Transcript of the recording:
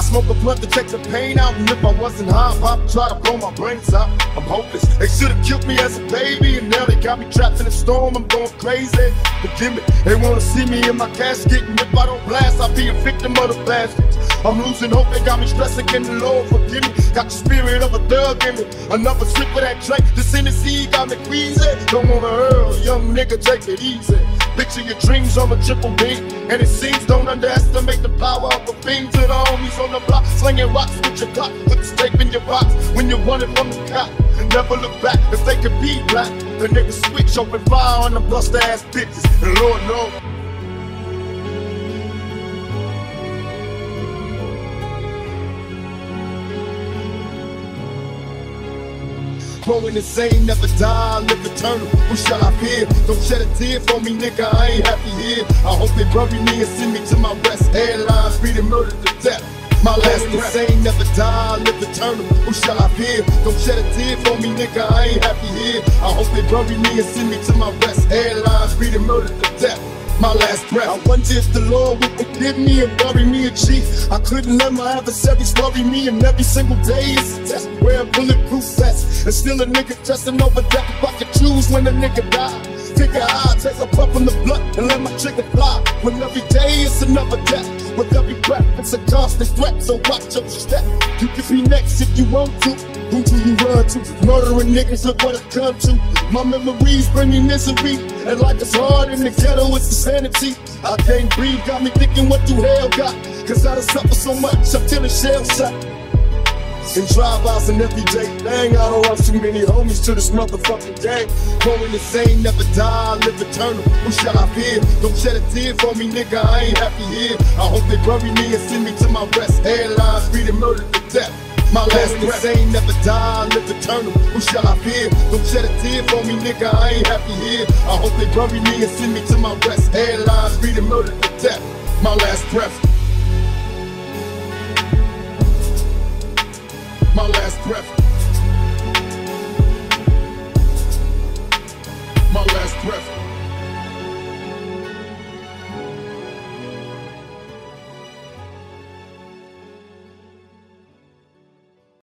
smoke a blunt to take the pain out, and if I wasn't high, Pop try to blow my brains out. I'm hopeless. They should have killed me as a baby, and now they got me trapped in a storm. I'm going crazy. Forgive me. They wanna see me in my casket, and if I don't blast, I'll be a victim of the bastards. I'm losing hope. They got me stressing. Can the Lord forgive me? Got the spirit of a thug in me. Another sip of that drink. The Tennessee got me queasy. Don't wanna hurl, young nigga, take it easy. Picture your dreams on a triple beat. And it seems don't underestimate homies on the block. Slinging rocks with your clock, put the tape in your box when you're running from the cop. And never look back if they could be black. The niggas switch open fire on the bust ass bitches. And Lord knows. Growing insane, never die, live eternal. Who shall I fear? Don't shed a tear for me, nigga. I ain't happy here. I hope they bury me and send me to my rest. Headlines, beating murder to death. My last insane, never die, live eternal. Who shall I fear? Don't shed a tear for me, nigga. I ain't happy here. I hope they bury me and send me to my rest. Headlines, beating murder to death my last breath. I wonder if the Lord would forgive me and bury me a chief. I couldn't let my adversaries worry me, and every single day is a test. Wear a bulletproof vest, and still a nigga dressing over death. If I could choose when a nigga die. Figure I take a puff from the blunt and let my trigger fly. When every day is another death. With every breath, it's a constant threat. So watch your step. You can be next if you want to. Who do you run to? Murdering niggas, look what I come to. My memories bring me misery. And life is hard in the ghetto, it's insanity. I can't breathe, got me thinking what the hell got. Cause I done suffer so much, I'm feeling shell shocked. In drive-outs and every day thing, I don't want too many homies to this motherfucking gang. Going insane, never die, live eternal. Who shall I fear? Don't shed a tear for me, nigga. I ain't happy here. I hope they bury me and send me to my rest. Headlines, reading murder to death. My last insane, never die, live eternal. Who shall I fear? Don't shed a tear for me, nigga. I ain't happy here. I hope they bury me and send me to my rest. Headlines, reading murder to death. My last breath. Breath.